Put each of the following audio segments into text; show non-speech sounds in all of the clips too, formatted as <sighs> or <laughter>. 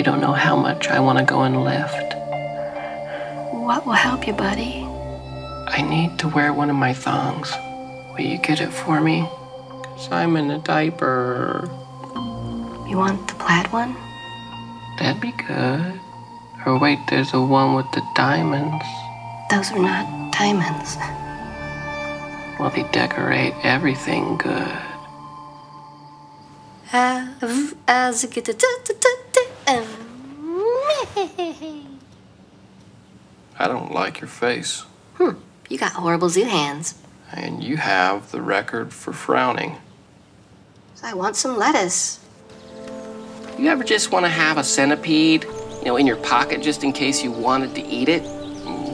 You don't know how much I want to go and lift. What will help you, buddy? I need to wear one of my thongs. Will you get it for me? Because I'm in a diaper. You want the plaid one? That'd be good. Or wait, there's the one with the diamonds. Those are not diamonds. Well, they decorate everything good. Have as a get I don't like your face. Hmm, you got horrible zoo hands. And you have the record for frowning. I want some lettuce. You ever just want to have a centipede, you know, in your pocket just in case you wanted to eat it?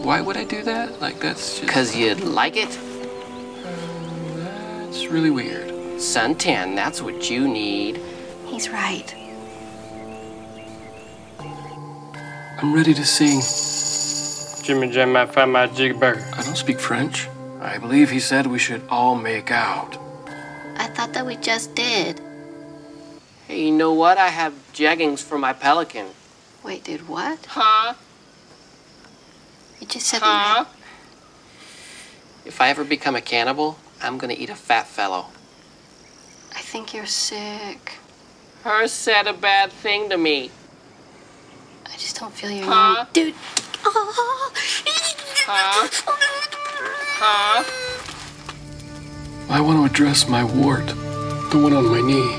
Why would I do that? Like, that's just. Because you'd like it? That's really weird. Suntan, that's what you need. He's right. I'm ready to sing. Jimmy Jam, my fat my jig burger. I don't speak French. I believe he said we should all make out. I thought that we just did. Hey, you know what? I have jeggings for my pelican. Wait, dude, what? Huh? You just said huh? If I ever become a cannibal, I'm gonna eat a fat fellow. I think you're sick. Her said a bad thing to me. I just don't feel your Huh? norm- Dude. Oh. Huh? Huh? I want to address my wart, the one on my knee.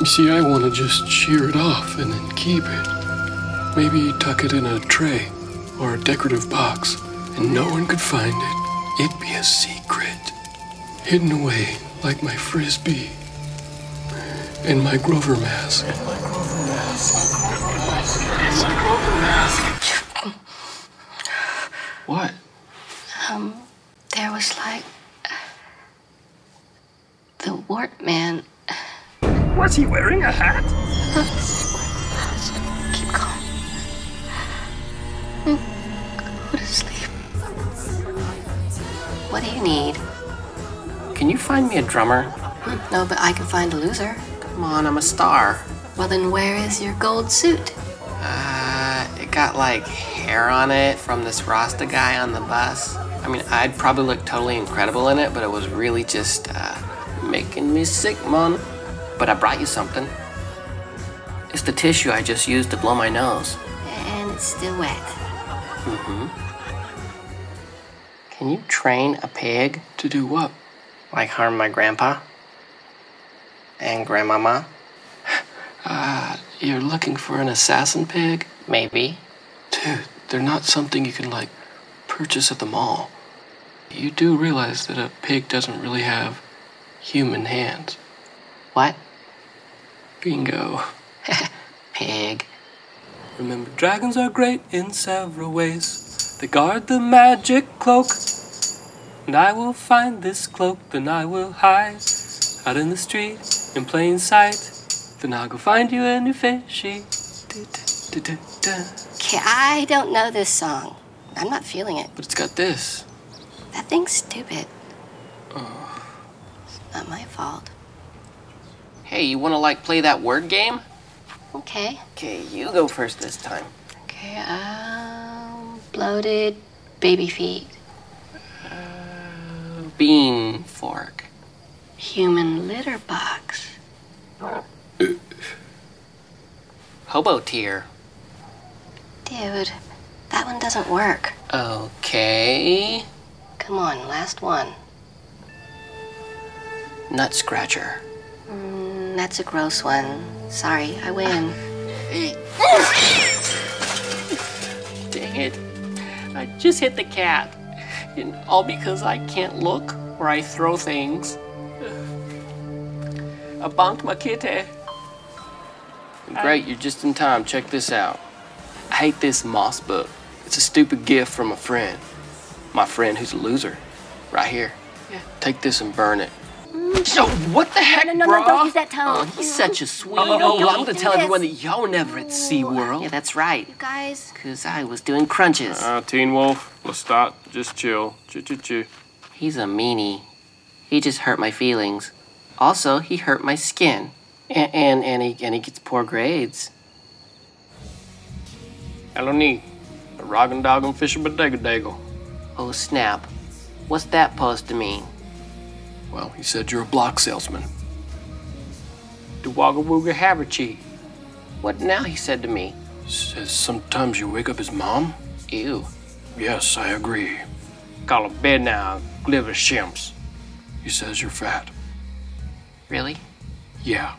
You see, I want to just shear it off and then keep it. Maybe tuck it in a tray or a decorative box, and no one could find it. It'd be a secret, hidden away like my frisbee and my Grover mask. What? Um, there was like. The wart man. Was he wearing a hat? Keep calm. Go to sleep. What do you need? Can you find me a drummer? Hmm, No, but I can find a loser. Come on, I'm a star. Well, then where is your gold suit? Uh, it got like hair on it from this Rasta guy on the bus. I mean, I'd probably look totally incredible in it, but it was really just uh, making me sick, man. But I brought you something. It's the tissue I just used to blow my nose. And it's still wet. Mm-hmm. Can you train a pig? To do what? Like harm my grandpa? And grandmama? Ah, <sighs> you're looking for an assassin pig? Maybe. Dude, they're not something you can, like, purchase at the mall. You do realize that a pig doesn't really have human hands. What? Bingo. <laughs> Pig. Remember, dragons are great in several ways. They guard the magic cloak. And I will find this cloak, then I will hide out in the street in plain sight. Then I'll go find you a new fishy. Okay, I don't know this song. I'm not feeling it. But it's got this. That thing's stupid. Oh. It's not my fault. Hey, you wanna like play that word game? Okay. Okay, you go first this time. Okay, um, bloated baby feet. Bean fork. Human litter box. Hobo tier. Dude, that one doesn't work. Okay. Come on, last one. Nut scratcher. Mm, that's a gross one. Sorry, I win. <laughs> Dang it. I just hit the cat. And all because I can't look where I throw things. <sighs> I bonked my kitty. Great, you're just in time. Check this out. I hate this moss book. It's a stupid gift from a friend. My friend who's a loser. Right here. Yeah. Take this and burn it. So what the heck, no, no, bro? no, don't use that tone. Oh, he's such a sweet. Oh, oh, I'm gonna tell this. everyone that y'all were never at SeaWorld. Yeah, that's right. You guys, Cause I was doing crunches. Uh, Teen Wolf, let's start. Just chill. Choo choo choo. He's a meanie. He just hurt my feelings. Also, he hurt my skin. And and, and he and he gets poor grades. Eloni, A roggen doggen fisher bodega Oh snap. What's that supposed to mean? Well, he said you're a block salesman. The wagga wooga haverchi. What now he said to me? Says sometimes you wake up his mom? Ew. Yes, I agree. Call a bed now, gliver shimps. He says you're fat. Really? Yeah.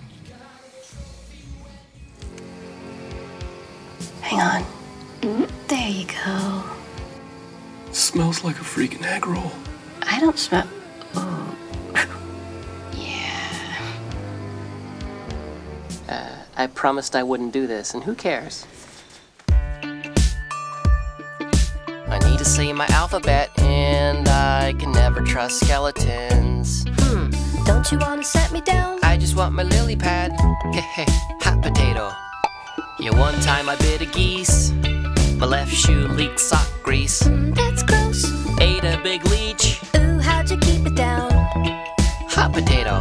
Hang on. There you go. Smells like a freaking egg roll. I don't smell. Oh. yeah. Uh, I promised I wouldn't do this, and who cares? I need to say my alphabet, and I can never trust skeletons. Hmm, don't you want to set me down? I just want my lily pad. Heh <laughs> hot potato. Yeah, one time I bit a geese. My left shoe leaked sock grease. Mm, That's gross. Ate a big leech. Ooh, how'd you keep it down? Hot potato.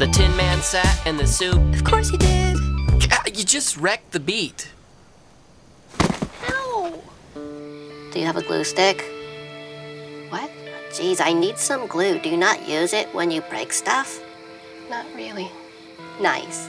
The tin man sat in the soup. Of course he did. You just wrecked the beat. Ow. Do you have a glue stick? What? Geez, I need some glue. Do you not use it when you break stuff? Not really. Nice.